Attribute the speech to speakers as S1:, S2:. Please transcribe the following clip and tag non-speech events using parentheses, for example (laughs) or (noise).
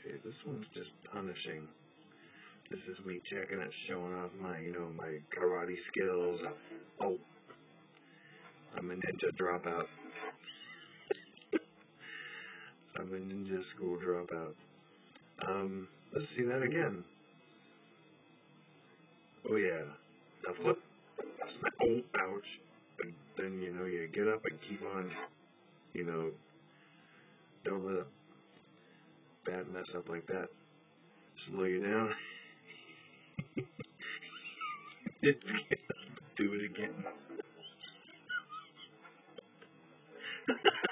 S1: Okay, this one's just punishing. This is me checking it, showing off my, you know, my karate skills. Oh, I'm a ninja dropout. I'm a ninja school dropout. Um, let's see that again. Oh yeah. Now flip. Oh, ouch. And then, you know, you get up and keep on, you know, don't let bad mess up like that slow you down. (laughs) Do it again. (laughs)